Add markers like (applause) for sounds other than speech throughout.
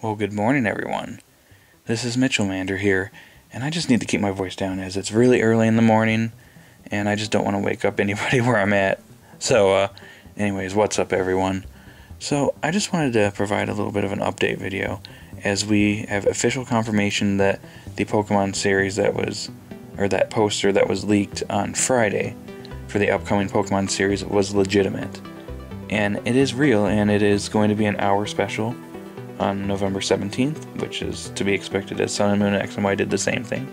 Well, good morning, everyone. This is Mitchel Mander here, and I just need to keep my voice down as it's really early in the morning, and I just don't want to wake up anybody (laughs) where I'm at. So, uh, anyways, what's up, everyone? So, I just wanted to provide a little bit of an update video as we have official confirmation that the Pokemon series that was, or that poster that was leaked on Friday for the upcoming Pokemon series was legitimate. And it is real, and it is going to be an hour special on November 17th, which is to be expected as Sun and Moon X and Y did the same thing.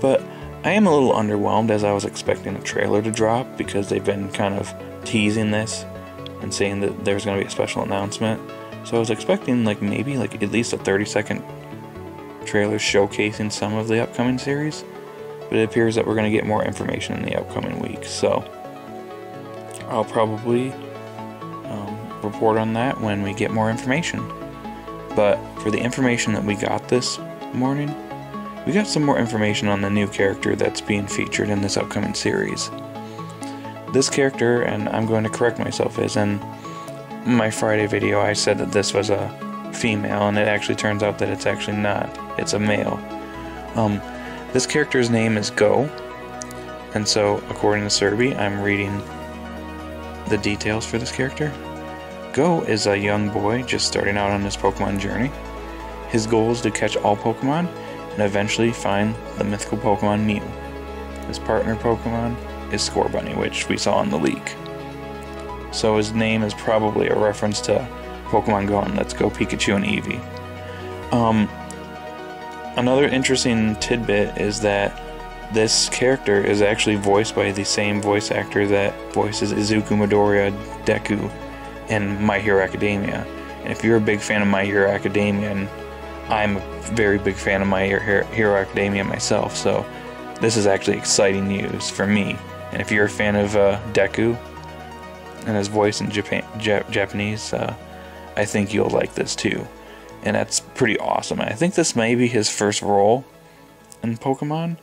But I am a little underwhelmed as I was expecting a trailer to drop because they've been kind of teasing this and saying that there's going to be a special announcement. So I was expecting like maybe like at least a 30 second trailer showcasing some of the upcoming series. But it appears that we're going to get more information in the upcoming weeks. So I'll probably um, report on that when we get more information. But for the information that we got this morning, we got some more information on the new character that's being featured in this upcoming series. This character, and I'm going to correct myself, is in my Friday video I said that this was a female, and it actually turns out that it's actually not. It's a male. Um, this character's name is Go, and so according to Serebii, I'm reading the details for this character. Go is a young boy just starting out on his Pokemon journey. His goal is to catch all Pokemon and eventually find the mythical Pokemon Mew. His partner Pokemon is Scorbunny, which we saw in the leak. So his name is probably a reference to Pokemon Go and Let's Go Pikachu and Eevee. Um, another interesting tidbit is that this character is actually voiced by the same voice actor that voices Izuku Midoriya Deku in My Hero Academia. And if you're a big fan of My Hero Academia, and I'm a very big fan of My Hero Academia myself, so this is actually exciting news for me. And if you're a fan of uh, Deku and his voice in Japan, Jap- Japanese, uh, I think you'll like this too. And that's pretty awesome. I think this may be his first role in Pokemon.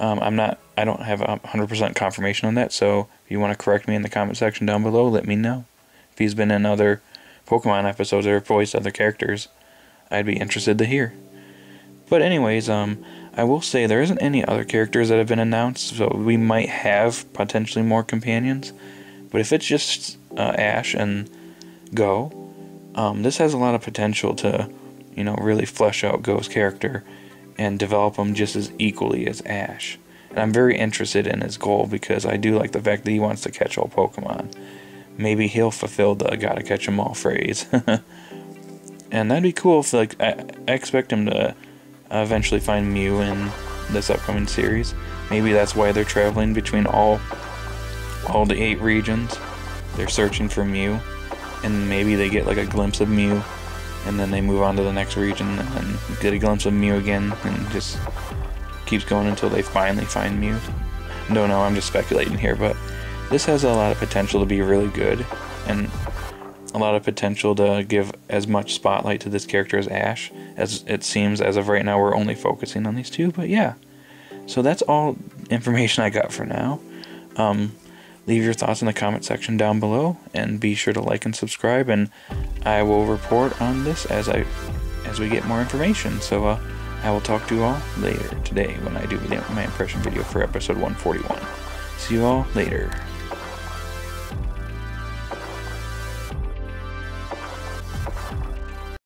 Um, I'm not, I don't have 100% confirmation on that, so if you want to correct me in the comment section down below, let me know. If he's been in other Pokemon episodes or voiced other characters, I'd be interested to hear. But anyways, um, I will say there isn't any other characters that have been announced, so we might have potentially more companions. But if it's just uh, Ash and Go, um, this has a lot of potential to, you know, really flesh out Go's character and develop him just as equally as Ash. And I'm very interested in his goal because I do like the fact that he wants to catch all Pokemon maybe he'll fulfill the gotta catch 'em all phrase. (laughs) and that'd be cool if, like, I, expect him to eventually find Mew in this upcoming series. Maybe that's why they're traveling between all all the eight regions. They're searching for Mew, and maybe they get like a glimpse of Mew, and then they move on to the next region and get a glimpse of Mew again, and just keeps going until they finally find Mew. No, no, I'm just speculating here, but this has a lot of potential to be really good, and a lot of potential to give as much spotlight to this character as Ash, as it seems as of right now we're only focusing on these two, but yeah. So that's all information I got for now. Um, leave your thoughts in the comment section down below, and be sure to like and subscribe, and I will report on this as I as we get more information. So uh, I will talk to you all later today when I do my impression video for episode 141. See you all later.